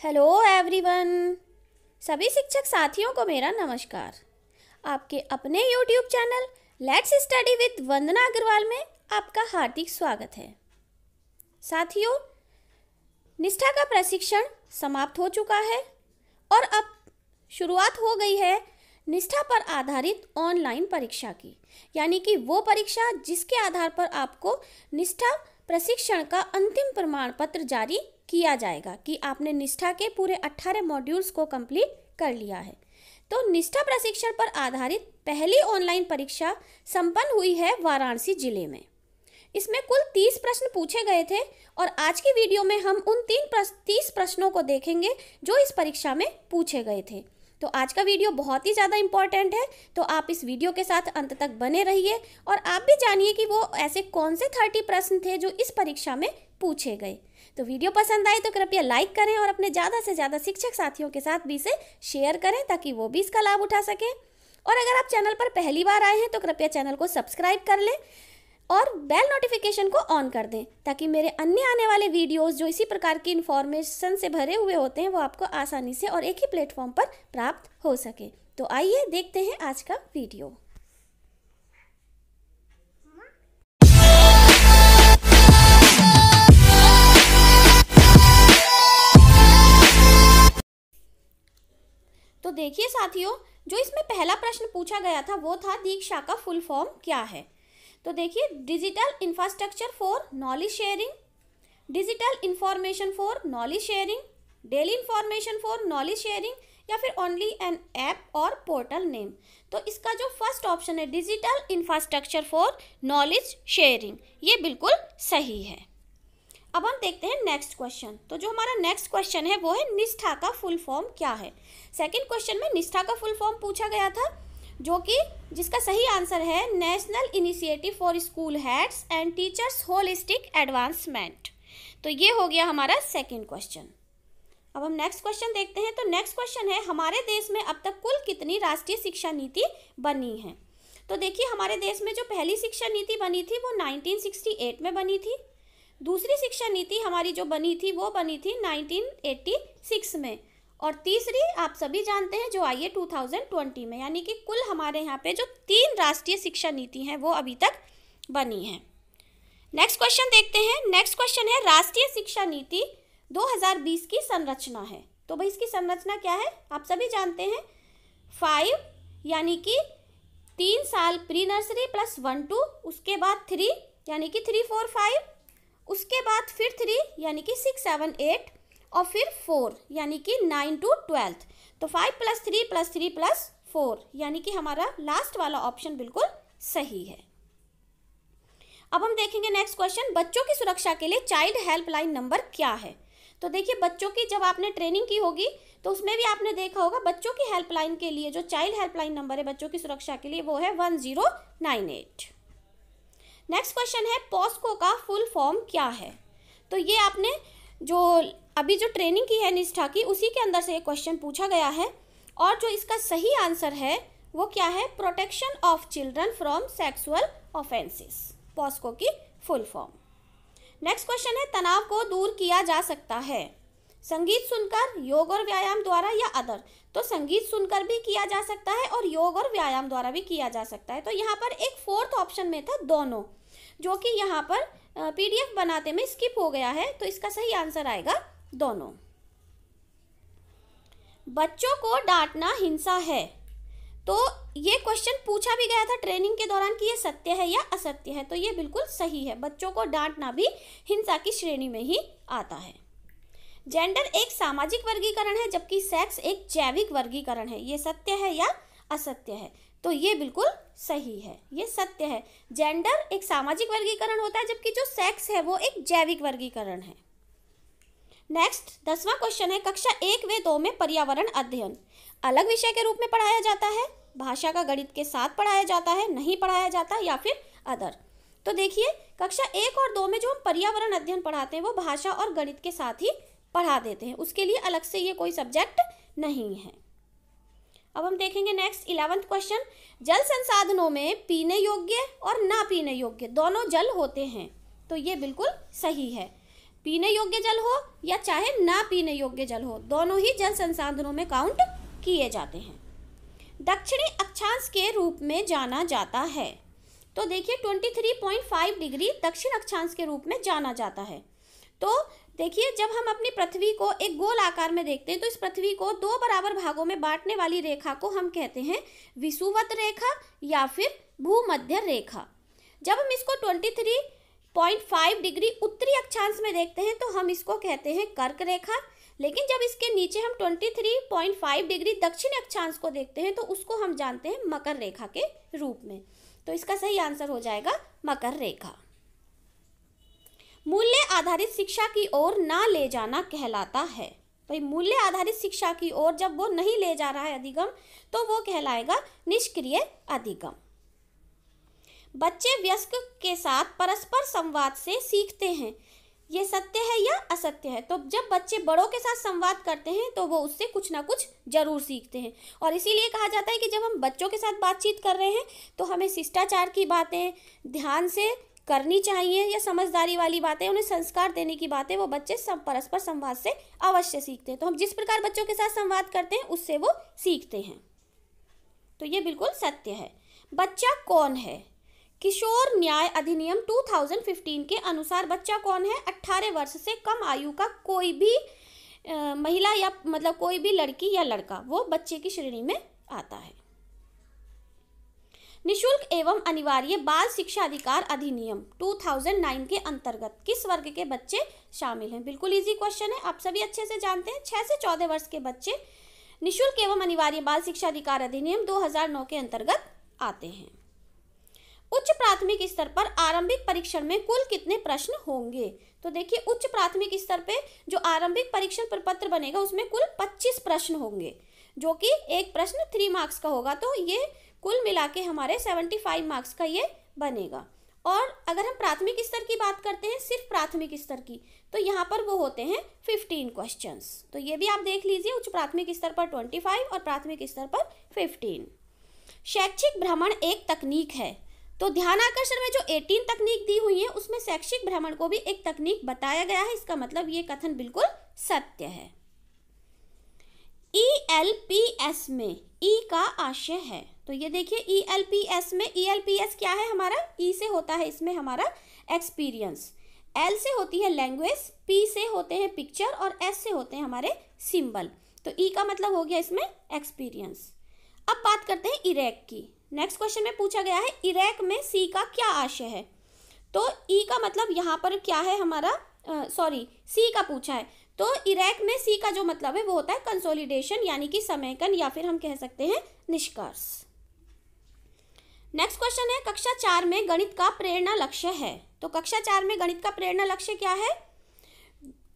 Hello everyone सभी शिक्षक साथियों को मेरा नमस्कार। आपके अपने YouTube channel let's study with Vandana Agarwal में आपका हार्दिक स्वागत है। साथियों, निष्ठा का प्रशिक्षण समाप्त हो चुका है और अब शुरुआत हो गई है निष्ठा पर आधारित ऑनलाइन परीक्षा की। यानी कि वो परीक्षा जिसके आधार पर आपको निष्ठा प्रशिक्षण का अंतिम प्रमाण पत्र जारी किया जाएगा कि आपने निष्ठा के पूरे 18 मॉड्यूल्स को कंप्लीट कर लिया है। तो निष्ठा प्रशिक्षण पर आधारित पहली ऑनलाइन परीक्षा संपन्न हुई है वाराणसी ज़िले में। इसमें कुल तीस प्रश्न पूछे गए थे और आज की वीडियो में हम उन तीन तीस प्रश्नों को देखेंगे जो इस परीक्षा में पूछे गए थे। तो आज का वीडियो बहुत ही ज़्यादा इंपॉर्टेंट है तो आप इस वीडियो के साथ अंत तक बने रहिए और आप भी जानिए कि वो ऐसे कौन से थर्टी प्रश्न थे जो इस परीक्षा में पूछे गए। तो वीडियो पसंद आए तो कृपया लाइक करें और अपने ज़्यादा से ज़्यादा शिक्षक साथियों के साथ भी इसे शेयर करें ताकि वो भी इसका लाभ उठा सकें। और अगर आप चैनल पर पहली बार आए हैं तो कृपया चैनल को सब्सक्राइब कर लें और बेल नोटिफिकेशन को ऑन कर दें ताकि मेरे अन्य आने वाले वीडियोस जो इसी प्रकार की इन्फॉर्मेशन से भरे हुए होते हैं, वो आपको आसानी से और एक ही प्लेटफॉर्म पर प्राप्त हो सके। तो आइए देखते हैं आज का वीडियो देखिए साथियों, जो इसमें पहला प्रश्न पूछा गया था, वो था दीक्षा का फुल फॉर्म क्या है? तो देखिए digital infrastructure for knowledge sharing digital information for knowledge sharing daily information for knowledge sharing या फिर ओनली एन ऐप और पोर्टल नेम तो इसका जो फ़र्स्ट ऑप्शन है digital infrastructure for knowledge sharing ये बिल्कुल सही है। अब हम देखते हैं नेक्स्ट क्वेश्चन तो जो हमारा नेक्स्ट क्वेश्चन है, वो है निष्ठा का फुल फॉर्म क्या है? सेकंड क्वेश्चन में निष्ठा का फुल फॉर्म पूछा गया था, जो कि जिसका सही आंसर है National Initiative for School Heads and Teachers Holistic Advancement तो ये हो गया हमारा सेकेंड क्वेश्चन अब हम नेक्स्ट क्वेश्चन देखते हैं तो नेक्स्ट क्वेश्चन है, हमारे देश में अब तक कुल कितनी राष्ट्रीय शिक्षा नीति बनी है? तो देखिए, हमारे देश में जो पहली शिक्षा नीति बनी थी, वो 1968 में बनी थी। दूसरी शिक्षा नीति हमारी जो बनी थी, वो बनी थी 1986 में। और तीसरी आप सभी जानते हैं जो आई है टू में, यानी कि कुल हमारे यहाँ पे जो तीन राष्ट्रीय शिक्षा नीति हैं, वो अभी तक बनी है। नेक्स्ट क्वेश्चन देखते हैं। नेक्स्ट क्वेश्चन है, राष्ट्रीय शिक्षा नीति 2020 की संरचना है। तो भाई इसकी संरचना क्या है? आप सभी जानते हैं। फाइव यानी कि तीन साल pre nursery plus one two उसके बाद थ्री यानी कि थ्री फोर फाइव उसके बाद फिर थ्री यानी कि सिक्स सेवन एट और फिर फोर यानी कि नाइन टू ट्वेल्थ तो five plus three plus three plus four यानी कि हमारा लास्ट वाला ऑप्शन बिल्कुल सही है। अब हम देखेंगे नेक्स्ट क्वेश्चन बच्चों की सुरक्षा के लिए चाइल्ड हेल्पलाइन नंबर क्या है? तो देखिए, बच्चों की जब आपने ट्रेनिंग की होगी तो उसमें भी आपने देखा होगा, बच्चों की हेल्पलाइन के लिए जो चाइल्ड हेल्पलाइन नंबर है, बच्चों की सुरक्षा के लिए वो है one zero nine eight next question है पॉस्को का फुल फॉर्म क्या है? तो ये आपने जो, अभी जो ट्रेनिंग की है निष्ठा की, उसी के अंदर से एक क्वेश्चन पूछा गया है। और जो इसका सही आंसर है, वो क्या है? Protection of children from sexual offences POCSO की फुल फॉर्म नेक्स्ट क्वेश्चन है, तनाव को दूर किया जा सकता है। संगीत सुनकर योग और व्यायाम द्वारा या अदर तो संगीत सुनकर भी किया जा सकता है और योग और व्यायाम द्वारा भी किया जा सकता है। तो यहाँ पर एक फोर्थ ऑप्शन में था, दोनों। जो कि यहाँ पर पीडीएफ बनाते में स्किप हो गया है तो इसका सही आंसर आएगा दोनों। बच्चों को डांटना हिंसा है। तो ये क्वेश्चन पूछा भी गया था ट्रेनिंग के दौरान कि ये सत्य है या असत्य है तो ये बिल्कुल सही है। बच्चों को डांटना भी हिंसा की श्रेणी में ही आता है। जेंडर एक सामाजिक वर्गीकरण है, जबकि सेक्स एक जैविक वर्गीकरण है। ये सत्य है या असत्य है? तो ये बिल्कुल सही है, ये सत्य है। जेंडर एक सामाजिक वर्गीकरण होता है, जबकि जो सेक्स है, वो एक जैविक वर्गीकरण है। नेक्स्ट दसवां क्वेश्चन है, कक्षा एक व दो में पर्यावरण अध्ययन। अलग विषय के रूप में पढ़ाया जाता है, भाषा का गणित के साथ पढ़ाया जाता है, नहीं पढ़ाया जाता, या फिर अदर तो देखिए, कक्षा एक और दो में जो हम पर्यावरण अध्ययन पढ़ाते हैं, वो भाषा और गणित के साथ ही पढ़ा देते हैं। उसके लिए अलग से ये कोई सब्जेक्ट नहीं है। अब हम देखेंगे नेक्स्ट इलेवंथ क्वेश्चन जल संसाधनों में पीने योग्य और ना पीने योग्य दोनों जल होते हैं। तो ये बिल्कुल सही है। पीने योग्य जल हो या चाहे ना पीने योग्य जल हो, दोनों ही जल संसाधनों में काउंट किए जाते हैं। दक्षिणी अक्षांश के रूप में जाना जाता है। तो देखिए 23.5 डिग्री दक्षिण अक्षांश के रूप में जाना जाता है। तो देखिए, जब हम अपनी पृथ्वी को एक गोल आकार में देखते हैं तो इस पृथ्वी को दो बराबर भागों में बांटने वाली रेखा को हम कहते हैं विषुवत रेखा या फिर भूमध्य रेखा। जब हम इसको 23.5 डिग्री उत्तरी अक्षांश में देखते हैं तो हम इसको कहते हैं कर्क रेखा। लेकिन जब इसके नीचे हम 23.5 डिग्री दक्षिण अक्षांश को देखते हैं तो उसको हम जानते हैं मकर रेखा के रूप में। तो इसका सही आंसर हो जाएगा मकर रेखा। मूल्य आधारित शिक्षा की ओर ना ले जाना कहलाता है। भाई, मूल्य आधारित शिक्षा की ओर जब वो नहीं ले जा रहा है अधिगम तो वो कहलाएगा निष्क्रिय अधिगम। बच्चे व्यस्क के साथ परस्पर संवाद से सीखते हैं, ये सत्य है या असत्य है? तो जब बच्चे बड़ों के साथ संवाद करते हैं तो वो उससे कुछ ना कुछ ज़रूर सीखते हैं। और इसीलिए कहा जाता है कि जब हम बच्चों के साथ बातचीत कर रहे हैं तो हमें शिष्टाचार की बातें, ध्यान से करनी चाहिए या समझदारी वाली बातें उन्हें संस्कार देने की बातें वो बच्चे सब परस्पर संवाद से अवश्य सीखते हैं। तो हम जिस प्रकार बच्चों के साथ संवाद करते हैं उससे वो सीखते हैं। तो ये बिल्कुल सत्य है। बच्चा कौन है? किशोर न्याय अधिनियम 2015 के अनुसार बच्चा कौन है? 18 वर्ष से कम आयु का कोई भी आ, महिला या मतलब कोई भी लड़की या लड़का वो बच्चे की श्रेणी में आता है। निशुल्क एवं अनिवार्य बाल शिक्षा अधिकार अधिनियम 2009 के अंतर्गत किस वर्ग के बच्चे शामिल हैं? बिल्कुल इजी क्वेश्चन है। आप सभी अच्छे से जानते हैं। छह से चौदह वर्ष के बच्चे निशुल्क एवं अनिवार्य बाल शिक्षा अधिकार अधिनियम 2009 के अंतर्गत आते हैं। उच्च प्राथमिक स्तर पर आरंभिक परीक्षण में कुल कितने प्रश्न होंगे? तो देखिए, उच्च प्राथमिक स्तर पे जो आरंभिक परीक्षण प्रपत्र बनेगा, उसमें कुल 25 प्रश्न होंगे, जो कि एक प्रश्न थ्री मार्क्स का होगा। तो ये कुल मिला के हमारे सेवेंटी फाइव मार्क्स का ये बनेगा। और अगर हम प्राथमिक स्तर की बात करते हैं, सिर्फ़ प्राथमिक स्तर की तो यहाँ पर वो होते हैं फिफ्टीन क्वेश्चंस तो ये भी आप देख लीजिए, उच्च प्राथमिक स्तर पर ट्वेंटी फाइव और प्राथमिक स्तर पर फिफ्टीन शैक्षिक भ्रमण एक तकनीक है। तो ध्यान आकर्षण में जो 18 तकनीक दी हुई है, उसमें शैक्षिक भ्रमण को भी एक तकनीक बताया गया है। इसका मतलब ये कथन बिल्कुल सत्य है। ई एल पी एस में ई e का आशय है। तो ये देखिए ई एल पी एस में ई एल पी एस क्या है हमारा? ई e से होता है इसमें हमारा एक्सपीरियंस एल से होती है लैंग्वेज पी से होते हैं पिक्चर और एस से होते हैं हमारे सिंबल तो ई e का मतलब हो गया इसमें एक्सपीरियंस अब बात करते हैं इरेक की। नेक्स्ट क्वेश्चन में पूछा गया है इरेक में सी का क्या आशय है? तो ई का मतलब यहाँ पर क्या है हमारा? सॉरी सी का पूछा है। तो इरेक में सी का जो मतलब है वो होता है कंसोलिडेशन यानी कि समेकन या फिर हम कह सकते हैं निष्कर्ष। नेक्स्ट क्वेश्चन है, कक्षा चार में गणित का प्रेरणा लक्ष्य है। तो कक्षा चार में गणित का प्रेरणा लक्ष्य क्या है?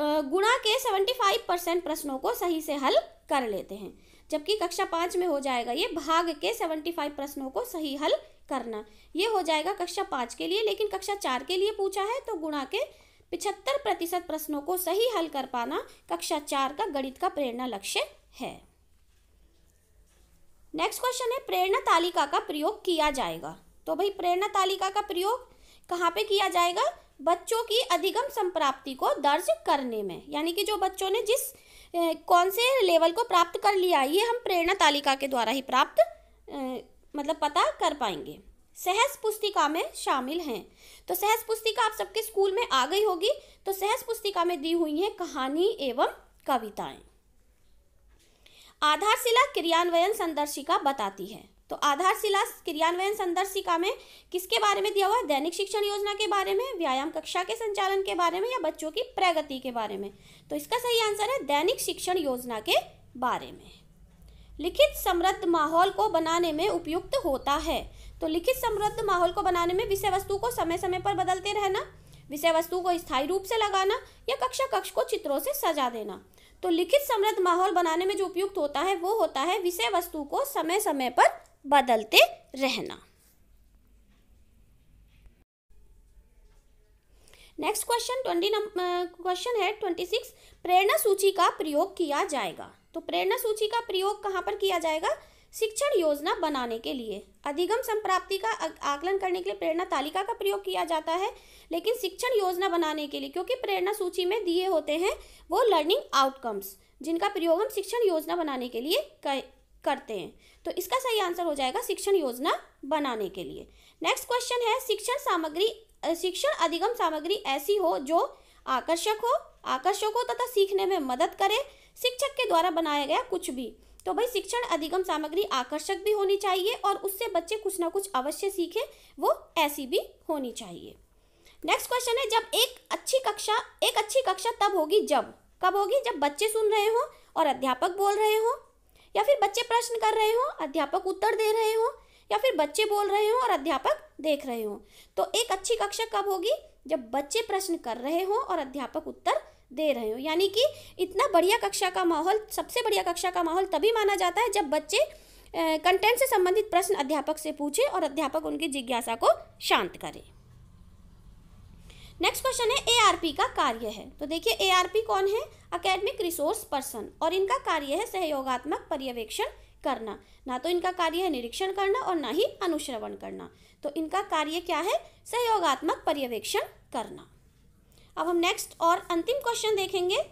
गुणा के सेवेंटी फाइव परसेंट प्रश्नों को सही से हल कर लेते हैं। जबकि कक्षा पाँच में हो जाएगा ये, भाग के सेवेंटी फाइव प्रश्नों को सही हल करना। ये हो जाएगा कक्षा पाँच के लिए, लेकिन कक्षा चार के लिए पूछा है तो गुणा के पिछहत्तर प्रतिशत प्रश्नों को सही हल कर पाना कक्षा चार का गणित का प्रेरणा लक्ष्य है। नेक्स्ट क्वेश्चन है, प्रेरणा तालिका का प्रयोग किया जाएगा। तो भाई, प्रेरणा तालिका का प्रयोग कहाँ पे किया जाएगा? बच्चों की अधिगम संप्राप्ति को दर्ज करने में। यानी कि जो बच्चों ने जिस कौन से लेवल को प्राप्त कर लिया, ये हम प्रेरणा तालिका के द्वारा ही प्राप्त मतलब पता कर पाएँगे। सहज पुस्तिका में शामिल हैं। तो सहज पुस्तिका आप सबके स्कूल में आ गई होगी। तो सहज पुस्तिका में दी हुई है कहानी एवं कविताएँ। आधारशिला क्रियान्वयन संदर्शिका बताती है। तो आधारशिला क्रियान्वयन संदर्शिका में किसके बारे में दिया हुआ है? दैनिक शिक्षण योजना के बारे में, व्यायाम कक्षा के संचालन के बारे में या बच्चों की प्रगति के बारे में? तो इसका सही आंसर है दैनिक शिक्षण योजना के बारे में। लिखित समृद्ध माहौल को बनाने में उपयुक्त होता है। तो लिखित समृद्ध माहौल को बनाने में विषय वस्तु को समय समय पर बदलते रहना, विषय वस्तु को स्थायी रूप से लगाना या कक्षा कक्ष को चित्रों से सजा देना। तो लिखित समृद्ध माहौल बनाने में जो उपयुक्त होता है, वो होता है विषय वस्तु को समय समय पर बदलते रहना। नेक्स्ट क्वेश्चन ट्वेंटी क्वेश्चन है ट्वेंटी सिक्स प्रेरणा सूची का प्रयोग किया जाएगा। तो प्रेरणा सूची का प्रयोग कहाँ पर किया जाएगा? शिक्षण योजना बनाने के लिए। अधिगम संप्राप्ति का आकलन करने के लिए प्रेरणा तालिका का प्रयोग किया जाता है, लेकिन शिक्षण योजना बनाने के लिए क्योंकि प्रेरणा सूची में दिए होते हैं, वो लर्निंग आउटकम्स जिनका प्रयोग हम शिक्षण योजना बनाने के लिए करते हैं। तो इसका सही आंसर हो जाएगा शिक्षण योजना बनाने के लिए। नेक्स्ट क्वेश्चन है, शिक्षण सामग्री शिक्षण अधिगम सामग्री ऐसी हो जो आकर्षक हो। आकर्षक हो तथा सीखने में मदद करे। शिक्षक के द्वारा बनाया गया कुछ भी। तो भाई शिक्षण अधिगम सामग्री आकर्षक भी होनी चाहिए और उससे बच्चे कुछ ना कुछ अवश्य सीखें, वो ऐसी भी होनी चाहिए। नेक्स्ट क्वेश्चन है, जब एक अच्छी कक्षा, एक अच्छी कक्षा तब होगी जब? कब होगी? जब बच्चे सुन रहे हो और अध्यापक बोल रहे हो, या फिर बच्चे प्रश्न कर रहे हो, अध्यापक उत्तर दे रहे हो, या फिर बच्चे बोल रहे हो और अध्यापक देख रहे हो। तो एक अच्छी कक्षा कब होगी? जब बच्चे प्रश्न कर रहे हो और अध्यापक उत्तर दे रहे हो। यानी कि इतना बढ़िया कक्षा का माहौल, सबसे बढ़िया कक्षा का माहौल तभी माना जाता है जब बच्चे कंटेंट से संबंधित प्रश्न अध्यापक से पूछे और अध्यापक उनकी जिज्ञासा को शांत करे। नेक्स्ट क्वेश्चन है एआरपी का कार्य है। तो देखिए एआरपी कौन है? अकेडमिक रिसोर्स पर्सन और इनका कार्य है सहयोगात्मक पर्यवेक्षण करना। ना तो इनका कार्य है निरीक्षण करना और ना ही अनुश्रवण करना। तो इनका कार्य क्या है? सहयोगात्मक पर्यवेक्षण करना। अब हम नेक्स्ट और अंतिम क्वेश्चन देखेंगे।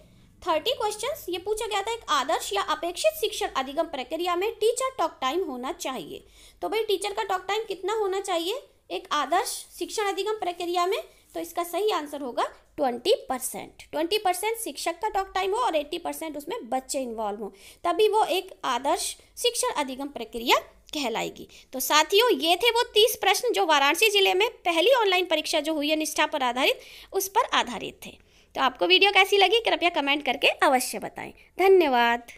थर्टी क्वेश्चन ये पूछा गया था एक आदर्श या अपेक्षित शिक्षण अधिगम प्रक्रिया में टीचर टॉक टाइम होना चाहिए। तो भाई टीचर का टॉक टाइम कितना होना चाहिए? एक आदर्श शिक्षण अधिगम प्रक्रिया में तो इसका सही आंसर होगा ट्वेंटी परसेंट ट्वेंटी परसेंट शिक्षक का टॉक टाइम हो और एट्टी परसेंट उसमें बच्चे इन्वॉल्व हों। तभी वो एक आदर्श शिक्षण अधिगम प्रक्रिया कहलाएगी। तो साथियों, ये थे वो तीस प्रश्न जो वाराणसी ज़िले में पहली ऑनलाइन परीक्षा जो हुई है निष्ठा पर आधारित, उस पर आधारित थे। तो आपको वीडियो कैसी लगी, कृपया कमेंट करके अवश्य बताएँ। धन्यवाद।